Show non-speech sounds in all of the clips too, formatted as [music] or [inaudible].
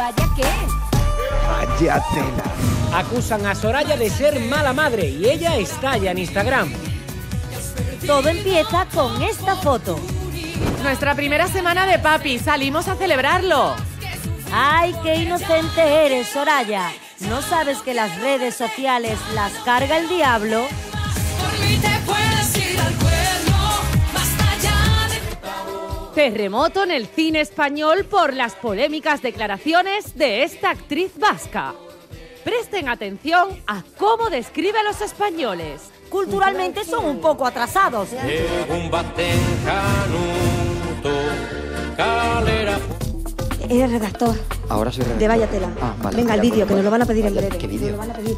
¿Vaya qué? Vaya tela. Acusan a Soraya de ser mala madre y ella estalla en Instagram. Todo empieza con esta foto. Nuestra primera semana de papi, salimos a celebrarlo. ¡Ay, qué inocente eres, Soraya! ¿No sabes que las redes sociales las carga el diablo? Terremoto en el cine español por las polémicas declaraciones de esta actriz vasca. Presten atención a cómo describe a los españoles. Culturalmente son un poco atrasados. Eres redactor Ahora soy redactor. de Vaya Tela. Ah, vale, Venga, el de vídeo, que nos lo van a pedir en breve. ¿Qué vídeo? Nos lo van a pedir.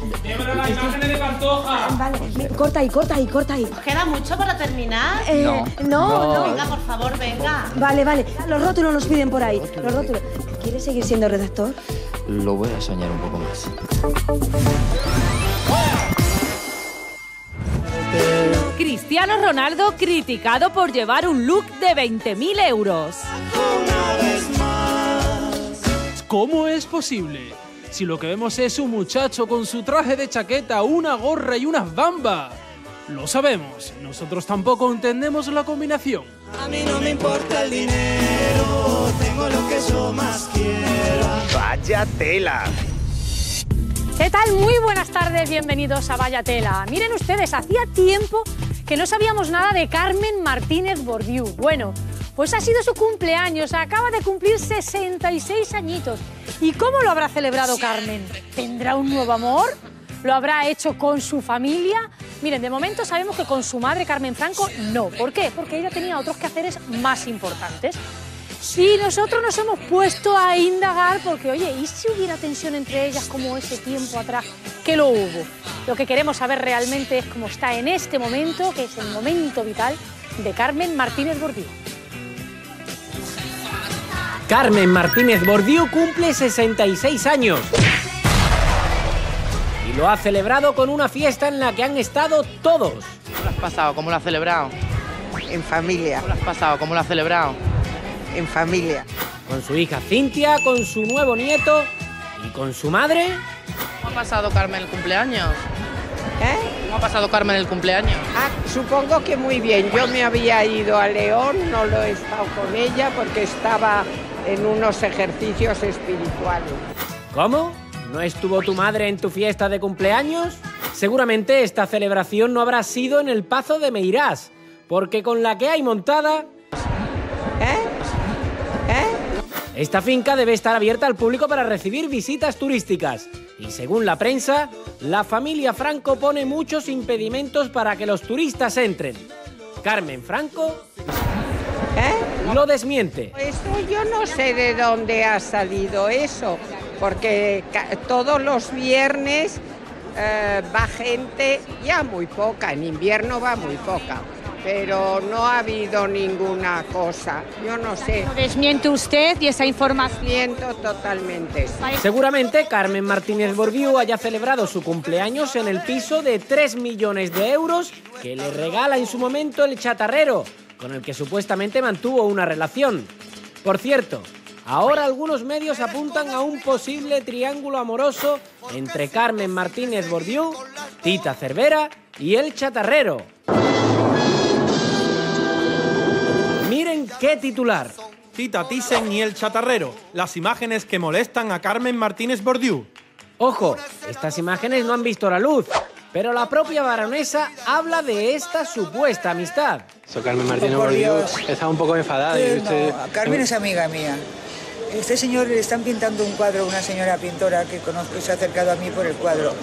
Vale, me- corta ahí, corta ahí, corta ahí. ¿Queda mucho para terminar? Eh, No. no, no. Venga, por favor, venga. Vale, vale. Los rótulos nos piden por ahí. Los rótulos. ¿Quieres seguir siendo redactor? Lo voy a soñar un poco más. Cristiano Ronaldo criticado por llevar un look de 20.000 euros. ¿Cómo es posible? Si lo que vemos es un muchacho con su traje de chaqueta, una gorra y unas bambas. Lo sabemos, nosotros tampoco entendemos la combinación. Vaya tela. ¿Qué tal? Muy buenas tardes, bienvenidos a Vaya Tela. Miren ustedes, hacía tiempo que no sabíamos nada de Carmen Martínez Bordiú. Bueno, pues ha sido su cumpleaños, acaba de cumplir 66 añitos. ¿Y cómo lo habrá celebrado Carmen? ¿Tendrá un nuevo amor? ¿Lo habrá hecho con su familia? Miren, de momento sabemos que con su madre Carmen Franco no. ¿Por qué? Porque ella tenía otros quehaceres más importantes. Y nosotros nos hemos puesto a indagar porque, oye, ¿y si hubiera tensión entre ellas como ese tiempo atrás que lo hubo? Lo que queremos saber realmente es cómo está en este momento, que es el momento vital de Carmen Martínez Bordiú. Carmen Martínez Bordiú cumple 66 años. Y lo ha celebrado con una fiesta en la que han estado todos. ¿Cómo lo has pasado? ¿Cómo lo has celebrado? En familia, ¿Cómo lo has pasado? ¿Cómo lo has celebrado? en familia. Con su hija Cintia, con su nuevo nieto y con su madre. ¿Cómo ha pasado Carmen el cumpleaños? ¿Eh? ¿Cómo ha pasado Carmen el cumpleaños? Ah, supongo que muy bien. Yo me había ido a León, no lo he estado con ella porque estaba en unos ejercicios espirituales. ¿Cómo? ¿No estuvo tu madre en tu fiesta de cumpleaños? Seguramente esta celebración no habrá sido en el Pazo de Meirás, porque con la que hay montada, ¿Eh? ¿Eh? esta finca debe estar abierta al público para recibir visitas turísticas. Y según la prensa, la familia Franco pone muchos impedimentos para que los turistas entren. Carmen Franco ¿Eh? Lo desmiente. Eso yo no sé de dónde ha salido eso, porque todos los viernes eh, va gente, ya muy poca, en invierno va muy poca, pero no ha habido ninguna cosa, yo no sé, Desmiente usted y esa información. miento totalmente. Seguramente Carmen Martínez Bordiú haya celebrado su cumpleaños en el piso de 3 millones de euros que le regala en su momento el chatarrero, con el que supuestamente mantuvo una relación. Por cierto, ahora algunos medios apuntan a un posible triángulo amoroso entre Carmen Martínez Bordiú, Tita Cervera y el chatarrero. Miren qué titular. Tita Thyssen y el chatarrero, las imágenes que molestan a Carmen Martínez Bordiú. Ojo, estas imágenes no han visto la luz, pero la propia baronesa habla de esta supuesta amistad. Carmen Martínez Por Bordiú Dios. está un poco enfadada. Eh, no, Carmen es amiga mía. Este señor le están pintando un cuadro, una señora pintora que conozco y se ha acercado a mí por el cuadro.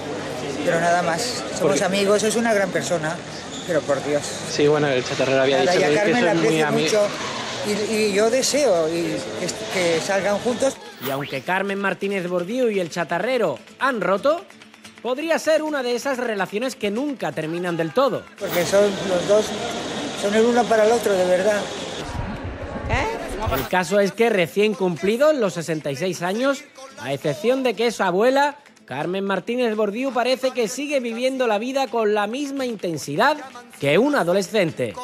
Pero nada más, somos amigos, es una gran persona, pero por Dios. Sí, bueno, el chatarrero había Ahora, y a Carmen la aprecio mucho y, y yo deseo y que, que salgan juntos. Y aunque Carmen Martínez Bordiú y el chatarrero han roto, podría ser una de esas relaciones que nunca terminan del todo. Porque son los dos, son el uno para el otro, de verdad. ¿Eh? El caso es que recién cumplidos los 66 años, a excepción de que su abuela, Carmen Martínez Bordiú, parece que sigue viviendo la vida con la misma intensidad que un adolescente.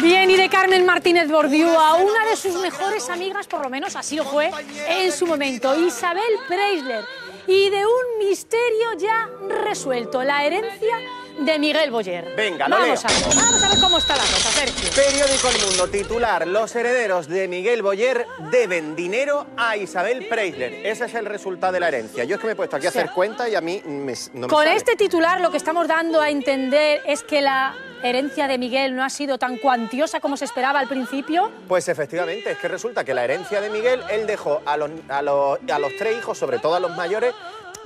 Bien, y de Carmen Martínez Bordiú a una de sus mejores amigas, por lo menos así lo fue en su momento, Isabel Preisler. Y de un misterio ya resuelto, la herencia de Miguel Boyer. Venga, lo vamos leo. A ver, vamos a ver cómo está la cosa, Sergio. Periódico El Mundo titular: Los herederos de Miguel Boyer deben dinero a Isabel Preisler. Ese es el resultado de la herencia. Yo es que me he puesto aquí a hacer cuenta y a mí me- no me Con sale. este titular lo que estamos dando a entender es que la herencia de Miguel no ha sido tan cuantiosa como se esperaba al principio. Pues efectivamente, es que resulta que la herencia de Miguel, él dejó a los, a los, a los tres hijos, sobre todo a los mayores,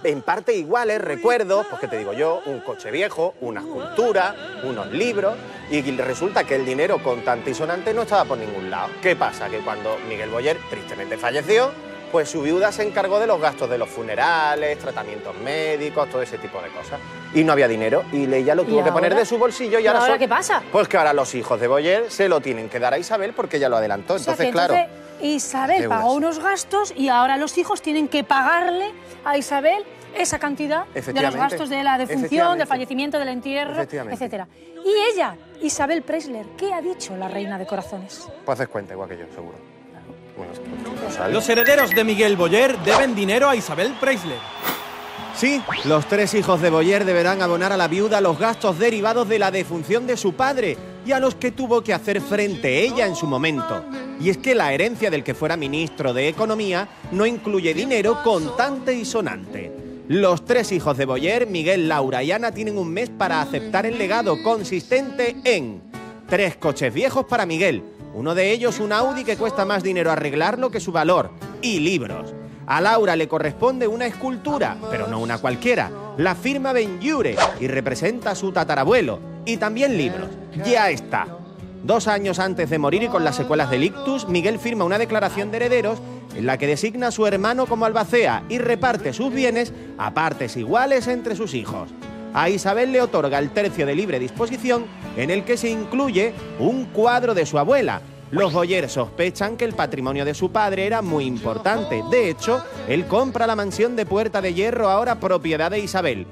en parte iguales, recuerdos, pues que te digo yo, un coche viejo, una escultura, unos libros, y resulta que el dinero contante y sonante no estaba por ningún lado. ¿Qué pasa? Que cuando Miguel Boyer tristemente falleció, pues su viuda se encargó de los gastos de los funerales, tratamientos médicos, todo ese tipo de cosas. Y no había dinero, y ella lo ¿Y tuvo que poner de su bolsillo y ¿Y ahora, ahora son- qué pasa? Pues que ahora los hijos de Boyer se lo tienen que dar a Isabel porque ella lo adelantó. O sea, Entonces, que claro. Isabel Deudas. pagó unos gastos y ahora los hijos tienen que pagarle a Isabel esa cantidad de los gastos de la defunción, del fallecimiento, del entierro, etcétera. Y ella, Isabel Preisler, ¿qué ha dicho la reina de corazones? Pues haces cuenta, igual que yo, seguro. Bueno, no. Los herederos de Miguel Boyer deben dinero a Isabel Preisler. Sí, los tres hijos de Boyer deberán abonar a la viuda los gastos derivados de la defunción de su padre y a los que tuvo que hacer frente ella en su momento. Y es que la herencia del que fuera ministro de Economía no incluye dinero contante y sonante. Los tres hijos de Boyer, Miguel, Laura y Ana, tienen un mes para aceptar el legado consistente en tres coches viejos para Miguel, uno de ellos un Audi que cuesta más dinero arreglarlo que su valor, y libros. A Laura le corresponde una escultura, pero no una cualquiera. La firma Benjure y representa a su tatarabuelo. Y también libros. Ya está. Dos años antes de morir y con las secuelas del ictus, Miguel firma una declaración de herederos en la que designa a su hermano como albacea y reparte sus bienes a partes iguales entre sus hijos. A Isabel le otorga el tercio de libre disposición en el que se incluye un cuadro de su abuela. Los Boyer sospechan que el patrimonio de su padre era muy importante. De hecho, él compra la mansión de Puerta de Hierro, ahora propiedad de Isabel.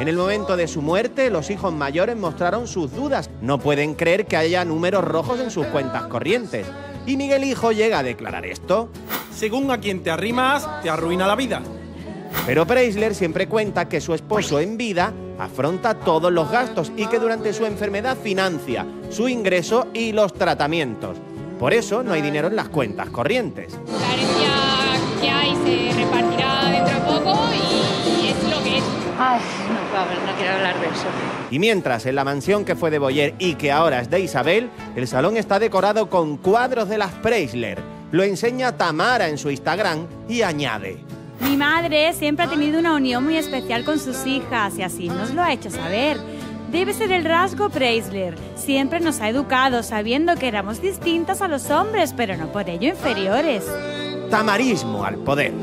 En el momento de su muerte, los hijos mayores mostraron sus dudas. No pueden creer que haya números rojos en sus cuentas corrientes. Y Miguel Hijo llega a declarar esto. Según a quien te arrimas, te arruina la vida. Pero Preisler siempre cuenta que su esposo en vida afronta todos los gastos y que durante su enfermedad financia su ingreso y los tratamientos. Por eso no hay dinero en las cuentas corrientes. La herencia que hay se repartirá dentro de poco y es lo que es. Ay, no, Pablo, no quiero hablar de eso. Y mientras en la mansión que fue de Boyer y que ahora es de Isabel, el salón está decorado con cuadros de las Preisler. Lo enseña Tamara en su Instagram y añade. Mi madre siempre ha tenido una unión muy especial con sus hijas y así nos lo ha hecho saber. Debe ser el rasgo Preisler. Siempre nos ha educado sabiendo que éramos distintas a los hombres, pero no por ello inferiores. Tamarismo al poder.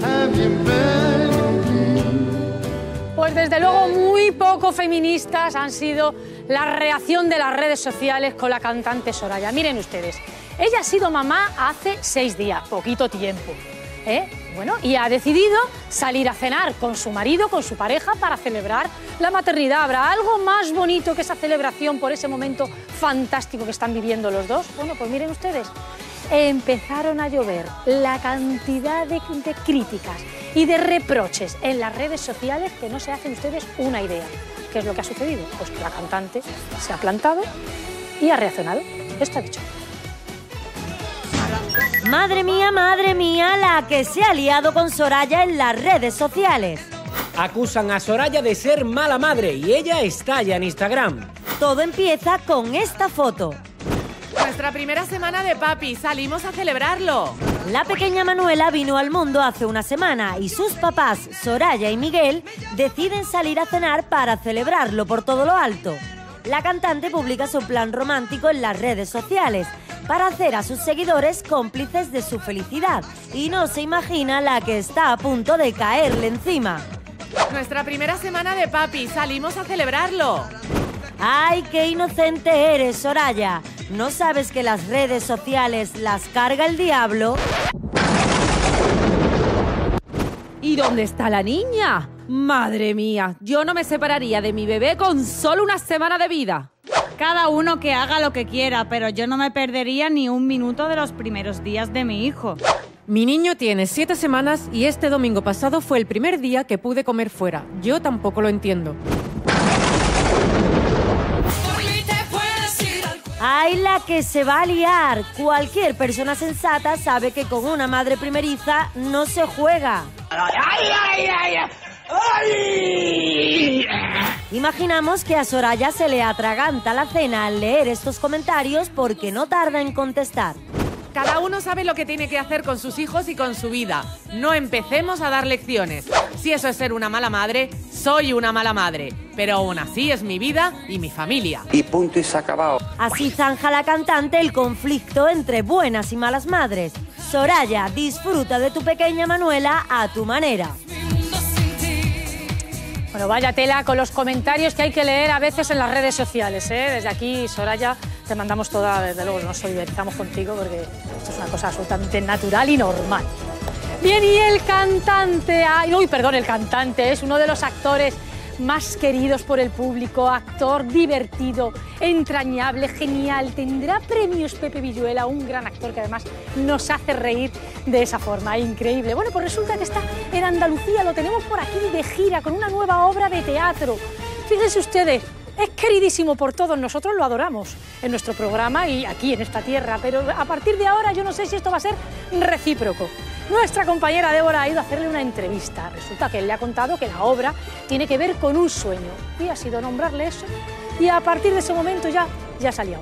Pues desde luego muy poco feministas han sido la reacción de las redes sociales con la cantante Soraya. Miren ustedes, ella ha sido mamá hace seis días, poquito tiempo. ¿eh? Bueno, y ha decidido salir a cenar con su marido, con su pareja, para celebrar la maternidad. ¿Habrá algo más bonito que esa celebración por ese momento fantástico que están viviendo los dos? Bueno, pues miren ustedes, empezaron a llover la cantidad de, de críticas y de reproches en las redes sociales que no se hacen ustedes una idea. ¿Qué es lo que ha sucedido? Pues que la cantante se ha plantado y ha reaccionado. Esto ha dicho. Madre mía, madre mía, la que se ha liado con Soraya en las redes sociales. Acusan a Soraya de ser mala madre y ella estalla en Instagram. Todo empieza con esta foto. Nuestra primera semana de papi, salimos a celebrarlo. La pequeña Manuela vino al mundo hace una semana y sus papás, Soraya y Miguel, deciden salir a cenar para celebrarlo por todo lo alto. La cantante publica su plan romántico en las redes sociales para hacer a sus seguidores cómplices de su felicidad y no se imagina la que está a punto de caerle encima. Nuestra primera semana de papi, salimos a celebrarlo. ¡Ay, qué inocente eres, Soraya! ¿No sabes que las redes sociales las carga el diablo? ¿Y dónde está la niña? Madre mía, yo no me separaría de mi bebé con solo una semana de vida. Cada uno que haga lo que quiera, pero yo no me perdería ni un minuto de los primeros días de mi hijo. Mi niño tiene siete semanas y este domingo pasado fue el primer día que pude comer fuera. Yo tampoco lo entiendo. ¡Ay, la que se va a liar! Cualquier persona sensata sabe que con una madre primeriza no se juega. Imaginamos que a Soraya se le atraganta la cena al leer estos comentarios porque no tarda en contestar. Cada uno sabe lo que tiene que hacer con sus hijos y con su vida. No empecemos a dar lecciones. Si eso es ser una mala madre, soy una mala madre. Pero aún así es mi vida y mi familia. Y punto y se ha acabado. Así zanja la cantante el conflicto entre buenas y malas madres. Soraya, disfruta de tu pequeña Manuela a tu manera. Bueno, vaya tela con los comentarios que hay que leer a veces en las redes sociales. ¿eh? Desde aquí, Soraya, te mandamos toda, desde luego, nos solidarizamos contigo porque esto es una cosa absolutamente natural y normal. Bien, y el cantante, ay, uy, perdón, el cantante es uno de los actores más queridos por el público, actor divertido, entrañable, genial. Tendrá premios Pepe Villuela, un gran actor que además nos hace reír de esa forma, increíble. Bueno, pues resulta que está en Andalucía, lo tenemos por aquí de gira con una nueva obra de teatro. Fíjense ustedes, es queridísimo por todos, nosotros lo adoramos en nuestro programa y aquí en esta tierra, pero a partir de ahora yo no sé si esto va a ser recíproco. Nuestra compañera Débora ha ido a hacerle una entrevista. Resulta que él le ha contado que la obra tiene que ver con un sueño y ha sido nombrarle eso y a partir de ese momento ya, ya salió.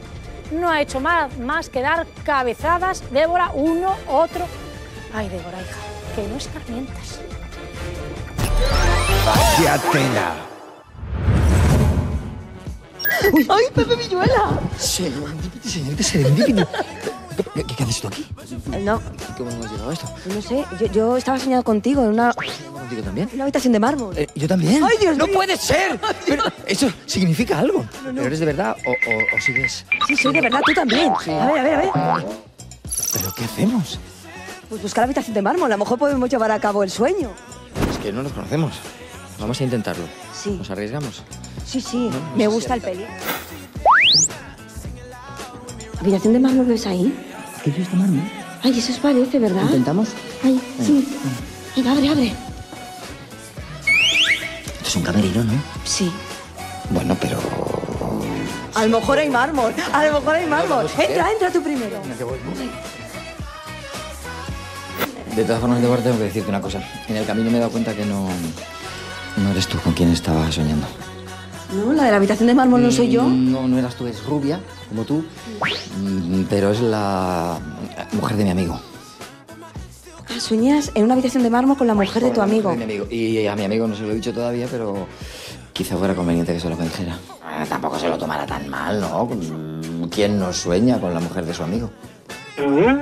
No ha hecho más, más que dar cabezadas, Débora, uno, otro. Ay, Débora, hija, que no escarmientas. Vaya tela. ¡Ay, Pepe Villuela! Serendipity, señorita Serendipity. [laughs] ¿Qué, qué, qué haces tú aquí? No, ¿Cómo hemos llegado a esto? no sé, yo, yo estaba soñando contigo en una, ¿Contigo también? una habitación de mármol. Eh, ¿Yo también? ¡Ay, Dios ¡No mío! puede ser! [laughs] Pero, ¿Eso significa algo? ¿Pero eres de verdad o, o, o sigues...? Sí, soy de verdad, tú también. A ver, a ver, a ver. ¿Pero qué hacemos? Pues buscar la habitación de mármol, a lo mejor podemos llevar a cabo el sueño. Es que no nos conocemos. Vamos a intentarlo. Sí. ¿Nos arriesgamos? Sí, sí, No, me no gusta el peli. ¿Habitación de mármol ves ahí? ¿Qué es esto, mármol? Ay, eso es parece, ¿verdad? ¿Intentamos? Ay, sí. Venga, abre, abre. Esto es un camerino, ¿no? Sí. Bueno, pero... A lo mejor hay mármol, a lo mejor hay mármol. Entra, entra tú primero. De todas formas, Débora, tengo que decirte una cosa. En el camino me he dado cuenta que no... No eres tú con quien estaba soñando. No, la de la habitación de mármol no soy yo. No, no eras tú, es rubia, como tú. Mm, Pero es la mujer de mi amigo. Ah, Sueñas en una habitación de mármol con la mujer de tu amigo. De mi amigo. Y a mi amigo no se lo he dicho todavía, pero quizá fuera conveniente que se lo dijera. Ah, Tampoco se lo tomara tan mal, ¿no? ¿Quién no sueña con la mujer de su amigo? No,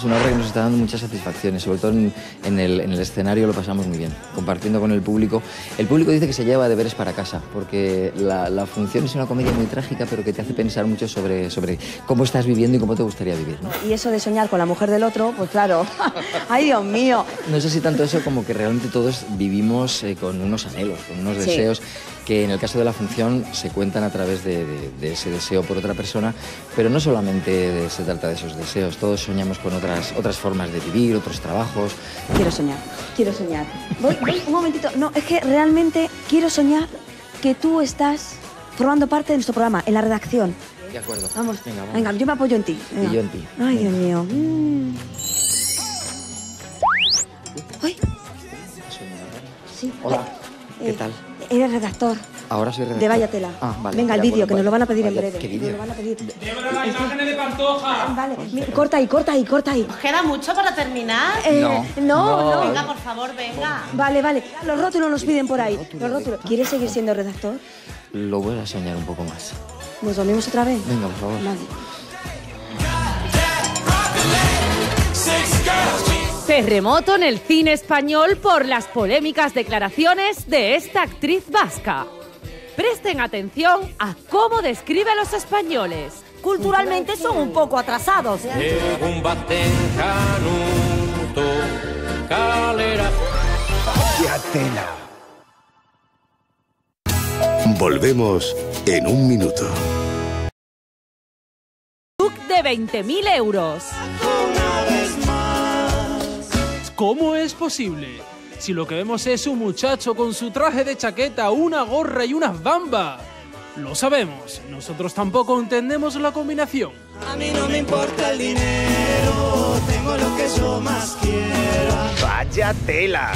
Es una obra que nos está dando muchas satisfacciones, sobre todo en, en el, en el escenario lo pasamos muy bien, compartiendo con el público. El público dice que se lleva deberes para casa, porque la, la función es una comedia muy trágica, pero que te hace pensar mucho sobre, sobre cómo estás viviendo y cómo te gustaría vivir. ¿no? Y eso de soñar con la mujer del otro, pues claro. [laughs] Ay, Dios mío. No es así tanto eso como que realmente todos vivimos eh, con unos anhelos, con unos Sí. deseos que en el caso de la función se cuentan a través de, de- de ese deseo por otra persona, pero no solamente se trata de esos deseos, todos soñamos con otras, otras formas de vivir, otros trabajos. Quiero soñar, quiero soñar. Voy, voy, un momentito. No, es que realmente quiero soñar que tú estás formando parte de nuestro programa, en la redacción. De acuerdo. Vamos, Venga, vamos. venga, yo me apoyo en ti. venga. Y yo en ti. Ay, Dios mío. Mm. Ay. Sí. Hola, ¿qué Eh, tal? Eres redactor Ahora soy redactor. de Vaya Tela. Ah, vale. Venga, el de vídeo, que nos lo van a pedir en breve. ¿Qué Nos vídeo? lo van a pedir. las imágenes de Pantoja. Vale, mi- corta ahí, corta ahí, corta ahí. ¿Queda mucho para terminar? Eh, no, no. Venga, por favor, venga. Vale, vale. Los rótulos nos piden por ahí. Los rótulos. ¿Quieres seguir siendo redactor? Lo voy a soñar un poco más. ¿Nos dormimos otra vez? Venga, por favor. Vale. Terremoto en el cine español por las polémicas declaraciones de esta actriz vasca. Presten atención a cómo describe a los españoles. Culturalmente son un poco atrasados. Volvemos en un minuto. Look de 20.000 euros. ¿Cómo es posible? Si lo que vemos es un muchacho con su traje de chaqueta, una gorra y unas bambas. Lo sabemos, nosotros tampoco entendemos la combinación. A mí no me importa el dinero, tengo lo que yo más quiero. Vaya tela.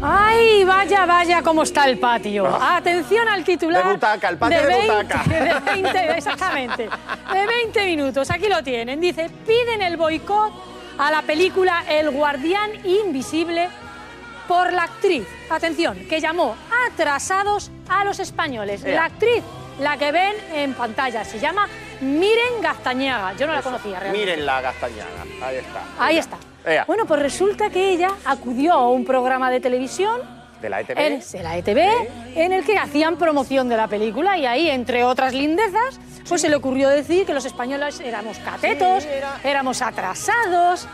Ay, vaya, vaya, cómo está el patio. Atención al titular. De butaca, el patio de 20, butaca. [laughs] de 20, exactamente. De 20 minutos. Aquí lo tienen. Dice, piden el boicot a la película El Guardián Invisible por la actriz, atención, que llamó atrasados a los españoles. La actriz, la que ven en pantalla, se llama Miren Gaztañaga. Yo no la conocía realmente. Miren la gastañaga. Ahí está. Ahí está. Bueno, pues resulta que ella acudió a un programa de televisión De la ETV. en, de la ETV, en el que hacían promoción de la película y ahí, entre otras lindezas, pues se le ocurrió decir que los españoles éramos catetos, éramos atrasados,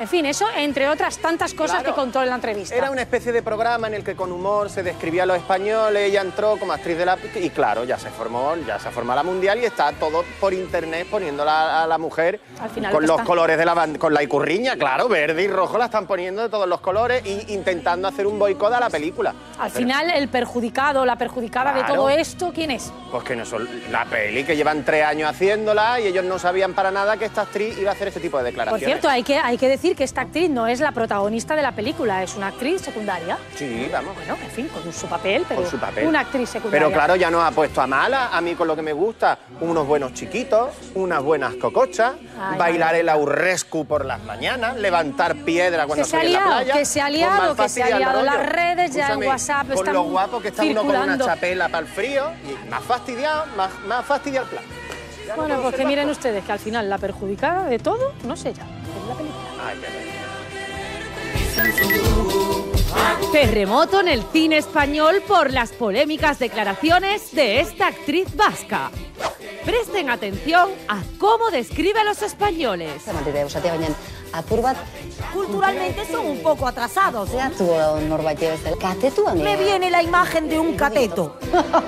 en fin, eso entre otras tantas cosas Claro. que contó en la entrevista. Era una especie de programa en el que con humor se describía a los españoles, ella entró como actriz de la... Y claro, ya se formó, ya se formó la mundial y está todo por internet poniéndola a la mujer Al final con los está. colores de la band- con la icurriña, claro, verde y rojo la están poniendo de todos los colores y intentando hacer un boicot a la película. Al Pero- final, el perjudicado, la perjudicada de todo esto, ¿quién es? Pues que no son la peli, que llevan tres años haciéndola y ellos no sabían para nada que esta actriz iba a hacer este tipo de Por declaraciones. cierto, hay que, hay que decir que esta actriz no es la protagonista de la película, es una actriz secundaria. Sí, vamos. Bueno, en fin, con su papel, pero Con su papel. una actriz secundaria. Pero claro, ya nos ha puesto a mala, a mí con lo que me gusta, unos buenos chiquitos, unas buenas cocochas, Ay, bailar el aurrescu por las mañanas, levantar piedra cuando se ha estoy en la playa. que se ha liado, que se ha liado las redes, ya en WhatsApp Con están lo guapo que está uno con una chapela para el frío, y más fastidiado, más, más fastidia el plan. Ya Bueno, pues que miren ustedes que al final la perjudicada de todo, no sé ya, es la película. Ay. Terremoto en el cine español por las polémicas declaraciones de esta actriz vasca. Presten atención a cómo describe a los españoles. culturalmente son un poco atrasados. Katetua Me viene la imagen de un cateto.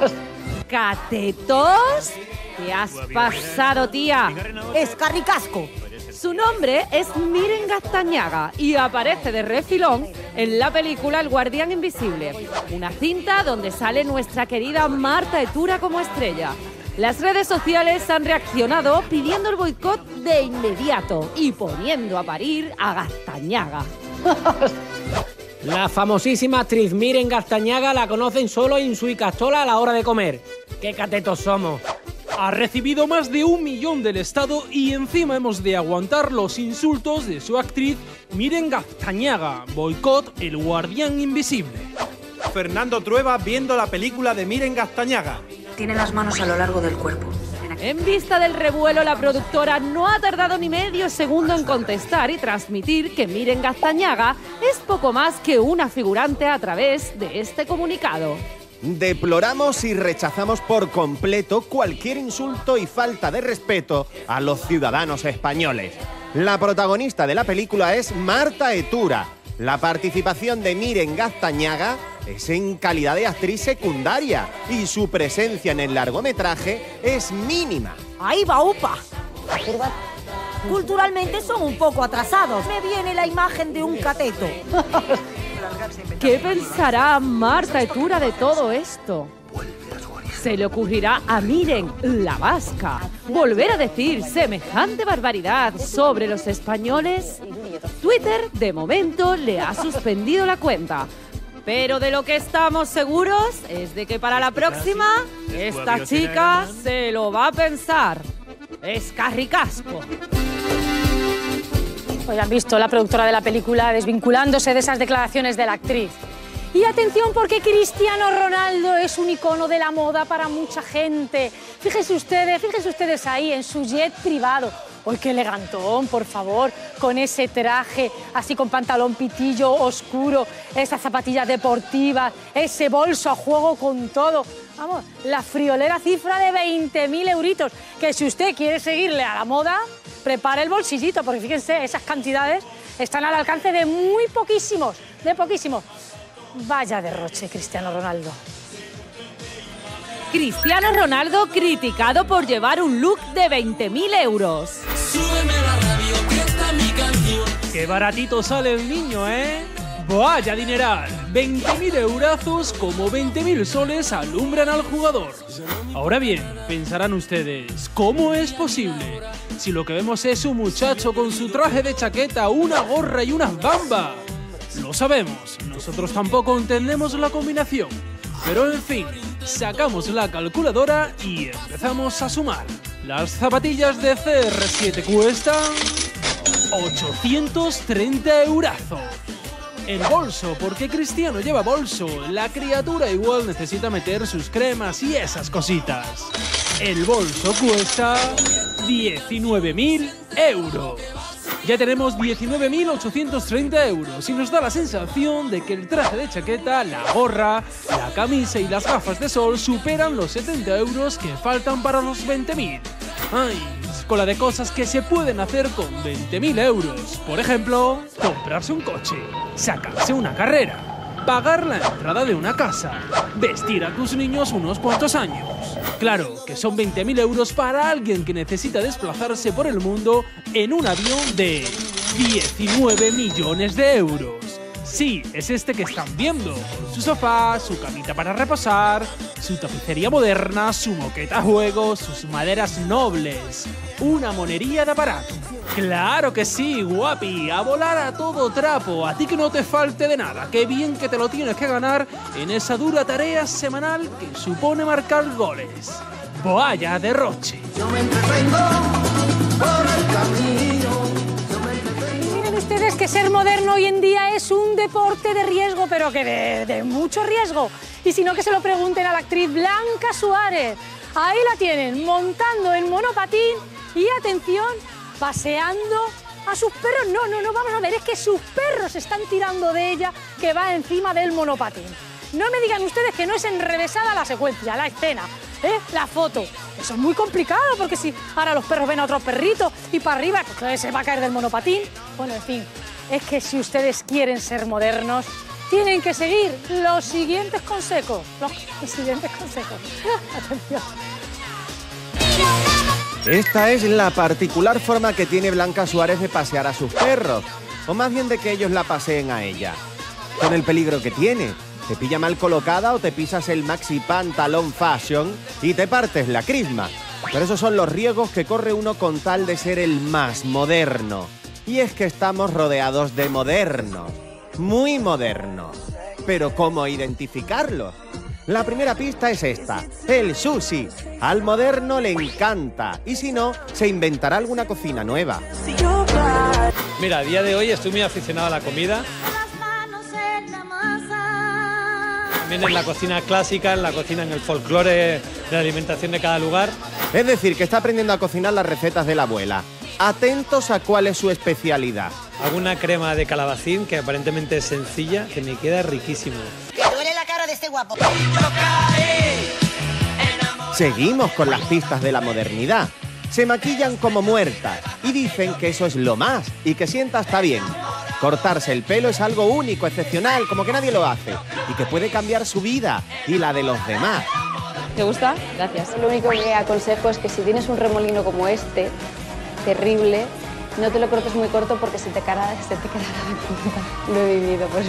[laughs] ¿Catetos? ¿Qué has pasado, tía? Es carricasco. Su nombre es Miren Gaztañaga y aparece de refilón en la película El Guardián Invisible, una cinta donde sale nuestra querida Marta Etura como estrella. Las redes sociales han reaccionado pidiendo el boicot de inmediato y poniendo a parir a Gaztañaga. [laughs] La famosísima actriz Miren Gaztañaga la conocen solo en su Icastola a la hora de comer. ¡Qué catetos somos! Ha recibido más de un millón del Estado y encima hemos de aguantar los insultos de su actriz Miren Gaztañaga, boicot El Guardián Invisible. Fernando Trueba viendo la película de Miren Gastañaga. Tiene las manos a lo largo del cuerpo. En vista del revuelo, la productora no ha tardado ni medio segundo en contestar y transmitir que Miren Gaztañaga es poco más que una figurante a través de este comunicado. Deploramos y rechazamos por completo cualquier insulto y falta de respeto a los ciudadanos españoles. La protagonista de la película es Marta Etura. La participación de Miren Gaztañaga es en calidad de actriz secundaria y su presencia en el largometraje es mínima. Ahí va UPA. Culturalmente son un poco atrasados. Me viene la imagen de un cateto. [laughs] ¿Qué pensará Marta Etura de todo esto? ¿Se le ocurrirá a Miren, la vasca, volver a decir semejante barbaridad sobre los españoles? Twitter, de momento, le ha suspendido la cuenta. Pero de lo que estamos seguros es de que para la próxima, esta chica se lo va a pensar. Es carricasco. Pues han visto la productora de la película desvinculándose de esas declaraciones de la actriz. Y atención porque Cristiano Ronaldo es un icono de la moda para mucha gente. Fíjense ustedes, fíjense ustedes ahí en su jet privado. ¡Uy, qué elegantón, por favor! Con ese traje, así con pantalón pitillo oscuro, esas zapatillas deportivas, ese bolso a juego con todo. Vamos, la friolera cifra de 20.000 euritos. Que si usted quiere seguirle a la moda, prepare el bolsillito, porque fíjense, esas cantidades están al alcance de muy poquísimos, de poquísimos. Vaya derroche, Cristiano Ronaldo. Cristiano Ronaldo criticado por llevar un look de 20.000 euros. Qué baratito sale el niño, ¿eh? Vaya dineral, 20.000 eurazos como 20.000 soles alumbran al jugador. Ahora bien, pensarán ustedes, ¿cómo es posible? Si lo que vemos es un muchacho con su traje de chaqueta, una gorra y unas bambas. Lo sabemos, nosotros tampoco entendemos la combinación. Pero en fin, sacamos la calculadora y empezamos a sumar. Las zapatillas de CR7 cuestan 830 eurazos. El bolso, porque Cristiano lleva bolso. La criatura igual necesita meter sus cremas y esas cositas. El bolso cuesta 19.000 euros. Ya tenemos 19.830 euros y nos da la sensación de que el traje de chaqueta, la gorra, la camisa y las gafas de sol superan los 70 euros que faltan para los 20.000. Ay, con la de cosas que se pueden hacer con 20.000 euros. Por ejemplo, comprarse un coche, sacarse una carrera, pagar la entrada de una casa, vestir a tus niños unos cuantos años. Claro, que son 20.000 euros para alguien que necesita desplazarse por el mundo en un avión de 19 millones de euros. Sí, es este que están viendo. Su sofá, su camita para reposar, su tapicería moderna, su moqueta juego, sus maderas nobles. Una monería de aparato. Claro que sí, guapi, a volar a todo trapo, a ti que no te falte de nada, qué bien que te lo tienes que ganar en esa dura tarea semanal que supone marcar goles. Vaya derroche. Miren ustedes que ser moderno hoy en día es un deporte de riesgo, pero que de, de mucho riesgo. Y si no, que se lo pregunten a la actriz Blanca Suárez. Ahí la tienen, montando en monopatín y, atención, paseando a sus perros. No, no, no, vamos a ver, es que sus perros están tirando de ella que va encima del monopatín. No me digan ustedes que no es enrevesada la secuencia, la escena, ¿eh? la foto. Eso es muy complicado porque si ahora los perros ven a otro perrito y para arriba, pues se va a caer del monopatín. Bueno, en fin, es que si ustedes quieren ser modernos, tienen que seguir los siguientes consejos. Los, los siguientes consejos. [laughs] Atención. Esta es la particular forma que tiene Blanca Suárez de pasear a sus perros, o más bien de que ellos la paseen a ella. Con el peligro que tiene. Te pilla mal colocada o te pisas el maxi pantalón fashion y te partes la crisma. Pero esos son los riesgos que corre uno con tal de ser el más moderno. Y es que estamos rodeados de modernos. Muy modernos. Pero ¿cómo identificarlos? La primera pista es esta, el sushi. Al moderno le encanta y si no, se inventará alguna cocina nueva. Mira, a día de hoy estoy muy aficionado a la comida. También en la cocina clásica, en la cocina, en el folclore de la alimentación de cada lugar. Es decir, que está aprendiendo a cocinar las recetas de la abuela. Atentos a cuál es su especialidad. Hago una crema de calabacín que aparentemente es sencilla, que me queda riquísimo. Que duele la cara de este guapo. Seguimos con las pistas de la modernidad. Se maquillan como muertas y dicen que eso es lo más y que sienta está bien. Cortarse el pelo es algo único, excepcional, como que nadie lo hace y que puede cambiar su vida y la de los demás. ¿Te gusta? Gracias. Lo único que aconsejo es que si tienes un remolino como este, terrible, no te lo cortes muy corto porque se te, cara, [laughs] se te quedará de punta. Lo he vivido, pues.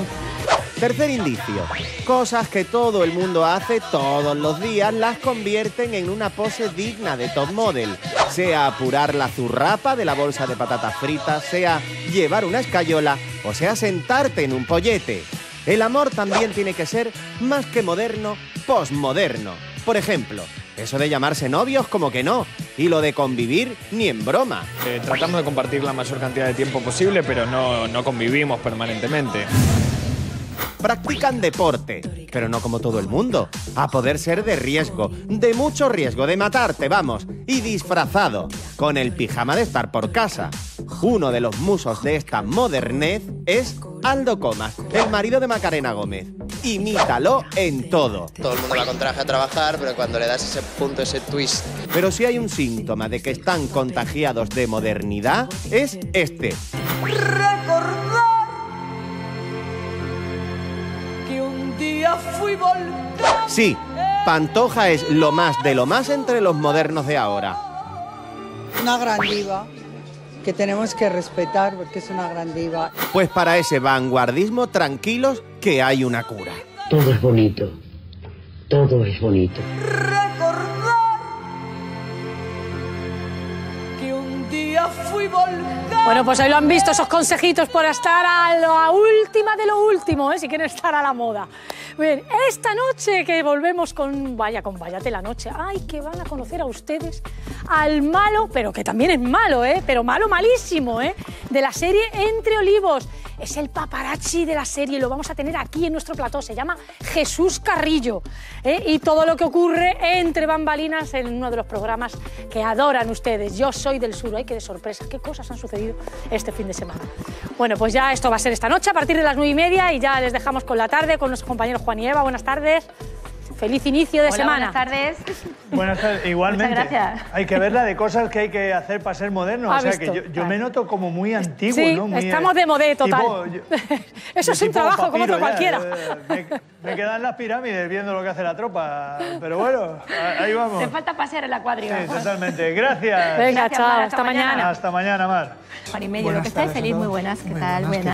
Tercer indicio. Cosas que todo el mundo hace todos los días las convierten en una pose digna de top model. Sea apurar la zurrapa de la bolsa de patatas fritas, sea llevar una escayola o sea sentarte en un pollete. El amor también tiene que ser más que moderno, posmoderno. Por ejemplo, eso de llamarse novios como que no. Y lo de convivir ni en broma. Eh, tratamos de compartir la mayor cantidad de tiempo posible, pero no, no convivimos permanentemente. Practican deporte, pero no como todo el mundo. A poder ser de riesgo, de mucho riesgo, de matarte, vamos. Y disfrazado, con el pijama de estar por casa. Uno de los musos de esta modernez es Aldo Comas, el marido de Macarena Gómez. Imítalo en todo. Todo el mundo va con traje a trabajar, pero cuando le das ese punto, ese twist. Pero si hay un síntoma de que están contagiados de modernidad, es este. Sí, Pantoja es lo más de lo más entre los modernos de ahora. Una gran diva que tenemos que respetar porque es una gran diva. Pues para ese vanguardismo, tranquilos que hay una cura. Todo es bonito. Todo es bonito. Bueno, pues ahí lo han visto esos consejitos por estar a la última de lo último, ¿eh? si quieren estar a la moda. Bien, esta noche que volvemos con, vaya, con Váyate la noche, ay, que van a conocer a ustedes al malo, pero que también es malo, ¿eh? Pero malo malísimo, ¿eh? De la serie Entre Olivos. Es el paparazzi de la serie, lo vamos a tener aquí en nuestro plató, se llama Jesús Carrillo. ¿eh? Y todo lo que ocurre entre bambalinas en uno de los programas que adoran ustedes. Yo soy del sur, ay, qué de sorpresa, qué cosas han sucedido este fin de semana. Bueno, pues ya esto va a ser esta noche a partir de las nueve y media y ya les dejamos con la tarde con nuestros compañeros Juan y Eva. Buenas tardes. Feliz inicio de Hola, semana. Buenas tardes. Buenas tardes, igualmente. Muchas gracias. Hay que verla de cosas que hay que hacer para ser moderno. O sea, visto, que yo, yo me noto como muy antiguo, Sí, ¿no? Muy, estamos de modé total. tipo- yo- [laughs] Eso es un trabajo como otro cualquiera. eh, Me, me quedan las pirámides viendo lo que hace la tropa. Pero bueno, ahí vamos. Te falta pasear en la cuadriga. Sí, totalmente. Gracias. Venga, Gracias, chao, Mar, hasta mañana. Hasta mañana, Mar. Juan y medio, Buenas lo que estáis feliz, muy buenas. ¿Qué Buenas, tal? ¿qué Buenas.